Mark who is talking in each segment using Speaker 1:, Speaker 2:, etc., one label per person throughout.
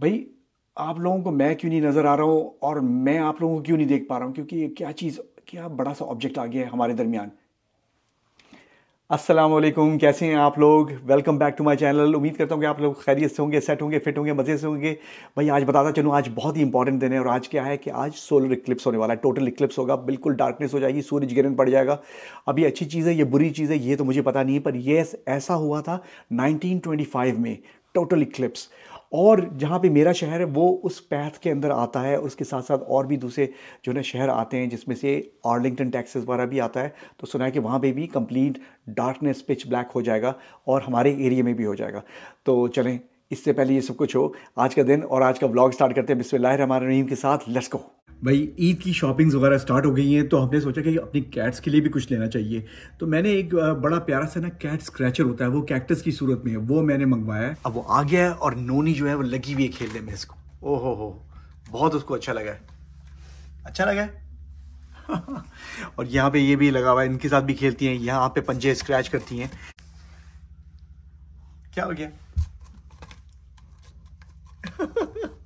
Speaker 1: भाई, आप लोगों को मैं क्यों नहीं नज़र आ रहा हूँ और मैं आप लोगों को क्यों नहीं देख पा रहा हूँ? क्योंकि ये क्या चीज़, क्या बड़ा सा ऑब्जेक्ट आ गया है हमारे दरमियान। वालेकुम कैसे हैं आप लोग? Welcome back to my channel उम्मीद करता हूँ कि आप लोग खैरियत से होंगे सेट होंगे फिट होंगे, मज़े से होंगे। भाई, आज बताता चलूँ, आज बहुत ही इंपॉर्टेंट दिन है और आज क्या है कि आज सोलर इक्लिप्स होने वाला है टोटल इक्लिप्स होगा। बिल्कुल डार्कनेस हो जाएगी, सूरज गिरन पड़ जाएगा। अभी अच्छी चीज़ है, ये बुरी चीज़ है, ये तो मुझे पता नहीं है, पर ये ऐसा हुआ था नाइनटीन में टोटल इक्लिप्स और जहाँ पे मेरा शहर है, वो उस पैथ के अंदर आता है। उसके साथ साथ और भी दूसरे जो है शहर आते हैं, जिसमें से आर्लिंगटन टैक्सेस वगैरह भी आता है। तो सुना है कि वहाँ पे भी कंप्लीट डार्कनेस पिच ब्लैक हो जाएगा और हमारे एरिया में भी हो जाएगा। तो चलें, इससे पहले ये सब कुछ हो। आज का दिन और आज का ब्लॉग स्टार्ट करते हैं। बिस्मिल्लाह रहीम के साथ लेट्स गो भाई, ईद की शॉपिंग्स वगैरह स्टार्ट हो गई हैं तो हमने सोचा कि अपनी कैट्स के लिए भी कुछ लेना चाहिए। तो मैंने एक बड़ा प्यारा सा ना कैट स्क्रैचर होता है, वो कैक्टस की सूरत में है, वो मैंने मंगवाया है। अब वो आ गया है और नोनी जो है वो लगी हुई है खेलने में इसको। ओ हो हो बहुत उसको अच्छा लगा है। अच्छा लगा है? और यहाँ पे ये भी लगा हुआ है, इनके साथ भी खेलती हैं, यहाँ पे पंजे स्क्रैच करती हैं। क्या हो गया?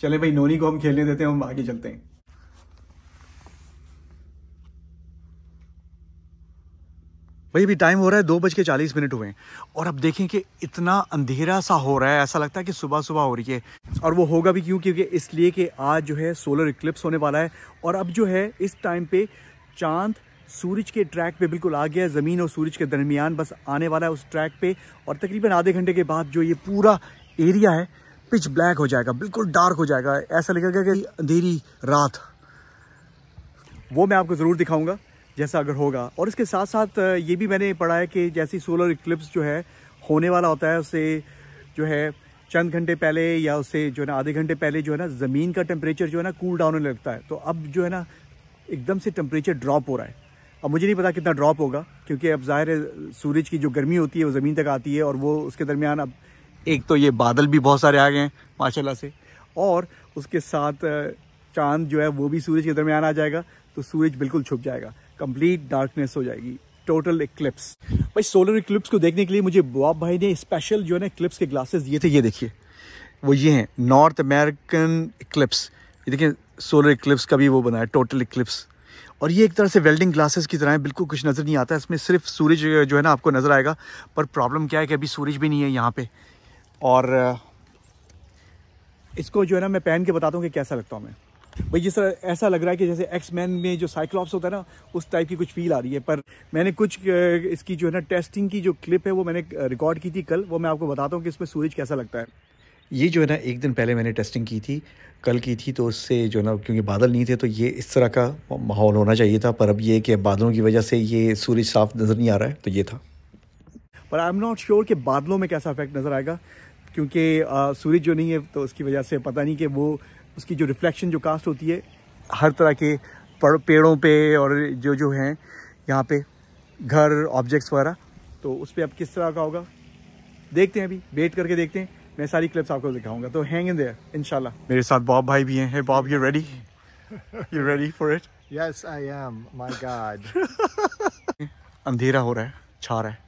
Speaker 1: चले भाई, नोनी को हम खेलने देते हैं, हम आगे चलते हैं। भाई, अभी टाइम हो रहा है, दो बज के चालीस मिनट हुए और अब देखें कि इतना अंधेरा सा हो रहा है, ऐसा लगता है कि सुबह सुबह हो रही है। और वो होगा भी क्यों? क्योंकि इसलिए कि आज जो है सोलर इक्लिप्स होने वाला है। और अब जो है, इस टाइम पे चाँद सूरज के ट्रैक पे बिल्कुल आ गया है, ज़मीन और सूरज के दरमियान बस आने वाला है उस ट्रैक पे। और तकरीबन आधे घंटे के बाद जो ये पूरा एरिया है पिच ब्लैक हो जाएगा, बिल्कुल डार्क हो जाएगा। ऐसा लगेगा कि अंधेरी रात। वो मैं आपको ज़रूर दिखाऊँगा, जैसा अगर होगा। और इसके साथ साथ ये भी मैंने पढ़ा है कि जैसी सोलर इक्लिप्स जो है, होने वाला होता है उससे जो है चंद घंटे पहले या उससे जो है ना, आधे घंटे पहले जो है ना, ज़मीन का टेम्परेचर जो है ना कूल डाउन होने लगता है। तो अब जो है ना, एकदम से टेम्परेचर ड्रॉप हो रहा है। अब मुझे नहीं पता कितना ड्रॉप होगा, क्योंकि अब ज़ाहिर है, सूरज की जो गर्मी होती है, वो ज़मीन तक आती है और वो उसके दरमियान अब एक तो ये बादल भी बहुत सारे आ गए हैं, माशाल्लाह से। और उसके साथ चाँद जो है वो भी सूरज के दरमियान आ जाएगा तो सूरज बिल्कुल छुप जाएगा। कंप्लीट डार्कनेस हो जाएगी। टोटल इक्लिप्स भाई सोलर इक्लिप्स को देखने के लिए मुझे बॉब भाई ने स्पेशल जो है ना इक्लिप्स के ग्लासेस दिए थे, ये देखिए। वो ये हैं नॉर्थ अमेरिकन इक्लिप्स ये देखिए सोलर इक्लिप्स का भी वो बना है टोटल इक्लिप्स और ये एक तरह से वेल्डिंग ग्लासेस की तरह है, बिल्कुल कुछ नज़र नहीं आता, इसमें सिर्फ़ सूरज जो है ना आपको नज़र आएगा। पर प्रॉब्लम क्या है कि अभी सूरज भी नहीं है यहाँ पे। और इसको जो है ना मैं पहन के बताता हूँ कि कैसा लगता हूँ मैं। भाई जिस तरह ऐसा लग रहा है कि जैसे एक्स मैन में जो साइक्लॉप्स होता है ना उस टाइप की कुछ फील आ रही है। पर मैंने कुछ इसकी जो है ना टेस्टिंग की जो क्लिप है वो मैंने रिकॉर्ड की थी कल। वो मैं आपको बताता हूँ कि इसमें सूरज कैसा लगता है। ये जो है ना एक दिन पहले मैंने टेस्टिंग की थी। कल की थी तो उससे जो है ना क्योंकि बादल नहीं थे तो ये इस तरह का माहौल होना चाहिए था। पर अब ये कि बादलों की वजह से ये सूरज साफ़ नज़र नहीं आ रहा है तो ये था। पर आई एम नॉट श्योर कि बादलों में कैसा इफ़ेक्ट नज़र आएगा। क्योंकि सूरज जो नहीं है तो उसकी वजह से पता नहीं कि वो उसकी जो रिफ्लेक्शन जो कास्ट होती है हर तरह के पेड़ों पे और जो जो हैं यहाँ पे घर ऑब्जेक्ट्स वगैरह। तो उस पर अब किस तरह का होगा? देखते हैं अभी वेट करके देखते हैं। मैं सारी क्लिप्स आपको दिखाऊँगा। तो हैंग इन देयर इंशाल्लाह मेरे साथ बॉब भाई भी हैं। Hey Bob you ready you ready for it
Speaker 2: yes I am my god
Speaker 1: अंधेरा हो रहा है छा रहा है।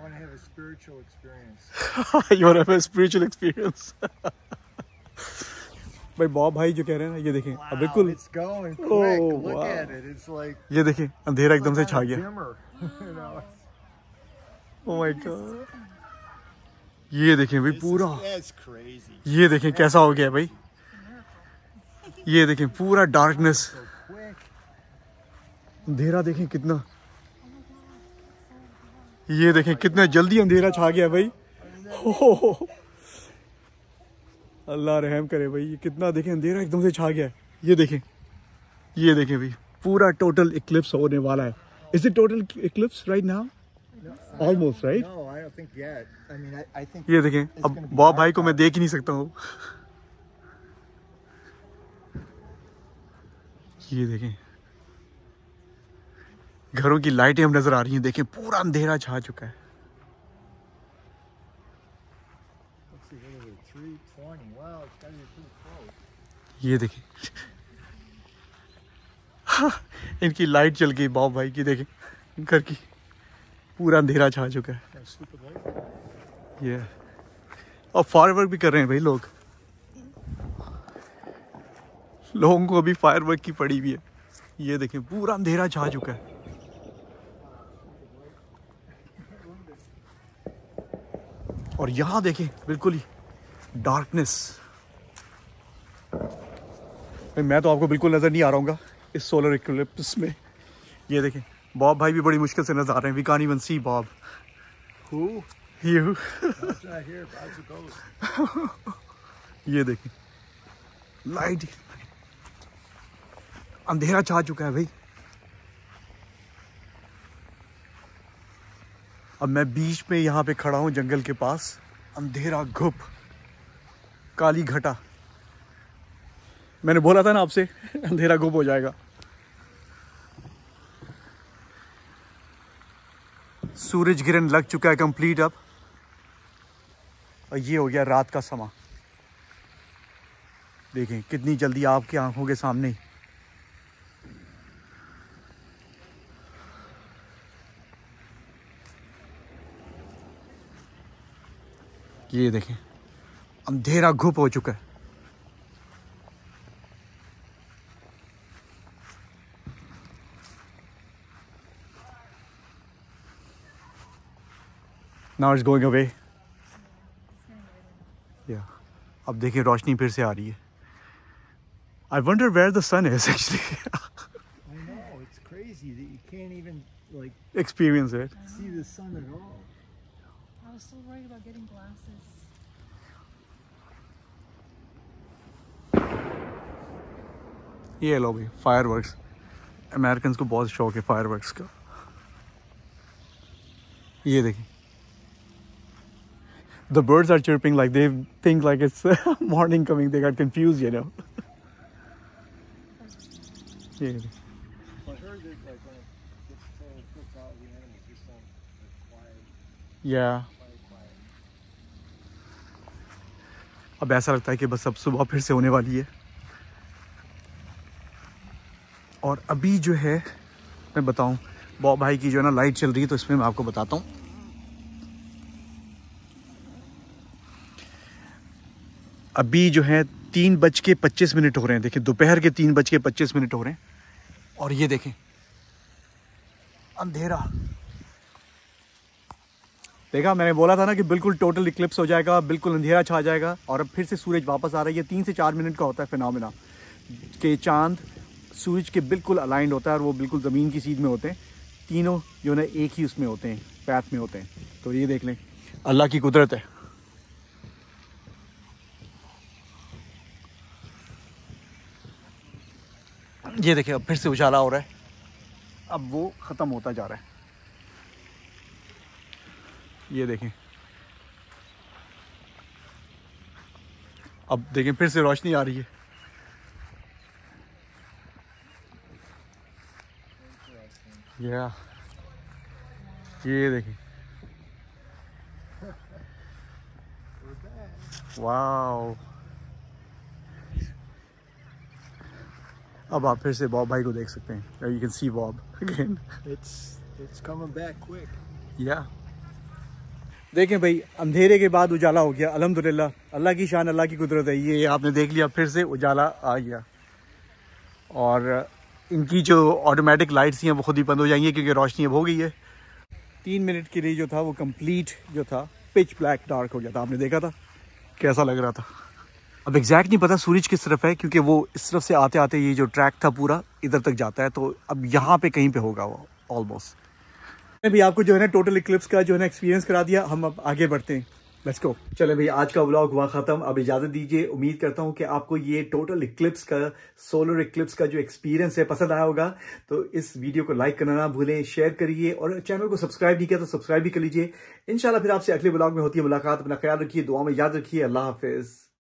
Speaker 2: I want to have a spiritual experience.
Speaker 1: you want to have a spiritual experience. भाई बॉब भाई जो कह रहे हैं ना ये देखें wow, बिल्कुल
Speaker 2: going quick. Oh, wow. at it. It's like
Speaker 1: ये देखें अंधेरा एकदम से छा गया oh my god ये देखें भाई पूरा ये देखें कैसा हो गया भाई ये देखें पूरा डार्कनेस अंधेरा देखें कितना ये देखें कितना जल्दी अंधेरा छा गया भाई। हो अल्लाह रहम करे भाई ये कितना देखें अंधेरा एकदम से छा गया ये देखें ये देखें भाई पूरा टोटल इक्लिप्स होने वाला है। Is it total eclipse right now almost right ये देखें अब बॉब भाई को मैं देख ही नहीं सकता हूँ। ये देखें घरों की लाइटें हम नज़र आ रही हैं देखें पूरा अंधेरा छा चुका है। ये देखें इनकी लाइट चल गई बाब भाई की देखें घर की, पूरा अंधेरा छा चुका है। ये। और फायर वर्क भी कर रहे हैं भाई लोग। लोगों को अभी फायर वर्क की पड़ी हुई है। ये देखें पूरा अंधेरा छा चुका है। और यहाँ देखें बिल्कुल ही डार्कनेस मैं तो आपको बिल्कुल नज़र नहीं आ रहा हूँ इस सोलर इक्लिप्स में। ये देखें बॉब भाई भी बड़ी मुश्किल से नज़र आ रहे हैं। We can even see Bob?
Speaker 2: You.
Speaker 1: ये देखें लाइट अंधेरा छा चुका है भाई। अब मैं बीच में यहाँ पे खड़ा हूँ जंगल के पास। अंधेरा घुप। काली घटा। मैंने बोला था ना आपसे, अंधेरा घुप हो जाएगा। सूरज गिरन लग चुका है कंप्लीट अब। और ये हो गया रात का समा। देखें कितनी जल्दी आपकी आँखों के सामने ये देखें अंधेरा घुप हो चुका है। नाउ इट्स गोइंग अवे या अब देखिए रोशनी फिर से आ रही है। I wonder where the sun is actually
Speaker 2: I know. It's crazy that you can't even like
Speaker 1: experience it
Speaker 2: see the sun at all.
Speaker 3: I was so worried about getting glasses.
Speaker 1: ये लो भाई फायर वर्क्स अमेरिकन को बहुत शौक है fire works का ये देखिए The birds are chirping like they think like it's morning coming. They got confused, you know. ये देखिए।
Speaker 2: I heard that like when it gets totally cooked out, the animals just don't like, quiet,
Speaker 1: Yeah. अब ऐसा लगता है कि बस अब सुबह फिर से होने वाली है। और अभी जो है, मैं बताऊँ, बॉब भाई की जो है ना लाइट चल रही है तो इसमें मैं आपको बताता हूँ। अभी जो है तीन बज के पच्चीस मिनट हो रहे हैं। देखिए, दोपहर के तीन बज के पच्चीस मिनट हो रहे हैं। और ये देखें, अंधेरा। देखा, मैंने बोला था ना कि बिल्कुल टोटल इक्लिप्स हो जाएगा, बिल्कुल अंधेरा छा जाएगा, और अब फिर से सूरज वापस आ रहा है। ये तीन से चार मिनट का होता है फिनोमिना कि चाँद, सूरज के बिल्कुल अलाइंड होता है और वो बिल्कुल ज़मीन की सीध में होते हैं। तीनों जो है एक ही उसमें होते हैं पैथ में होते हैं। तो ये देख लें। अल्लाह की कुदरत है। ये देखिए अब फिर से उजाला हो रहा है। अब वो ख़त्म होता जा रहा है। ये देखें। अब देखें फिर से रोशनी आ रही है। या। ये देखें। वाओ। अब आप फिर से बॉब भाई को देख सकते हैं। You can see Bob again
Speaker 2: It's it's coming back quick.
Speaker 1: या। देखें भाई, अंधेरे के बाद उजाला हो गया, अल्हम्दुलिल्लाह। अल्लाह की शान, अल्लाह की कुदरत है। ये आपने देख लिया, फिर से उजाला आ गया। और इनकी जो ऑटोमेटिक लाइट्स हैं, वो खुद ही बंद हो जाएँगी, क्योंकि रोशनी अब हो गई है। तीन मिनट के लिए जो था, वो कंप्लीट जो था पिच ब्लैक डार्क हो गया था। आपने देखा था? कैसा लग रहा था? अब एग्जैक्ट नहीं पता सूरज किस तरफ़ है, क्योंकि वो इस तरफ़ से आते आते ये जो ट्रैक था पूरा, इधर तक जाता है तो अब यहाँ पे कहीं पे होगा वो ऑलमोस्ट मैंने भी आपको जो है ना टोटल इक्लिप्स का जो है ना एक्सपीरियंस करा दिया, हम अब आगे बढ़ते हैं। लेट्स गो चले भाई, आज का व्लॉग हुआ खत्म। अब इजाज़त दीजिए। उम्मीद करता हूँ कि आपको ये टोटल इक्लिप्स का सोलर इक्लिप्स का जो एक्सपीरियंस है पसंद आया होगा। तो इस वीडियो को लाइक करना ना भूलें शेयर करिए और चैनल को सब्सक्राइब नहीं किया तो सब्सक्राइब भी कर लीजिए। इनशाला फिर आपसे अगले ब्लॉग में होती है मुलाकात। अपना ख्याल रखिए, दुआ में याद रखिए। अल्लाह हाफिज।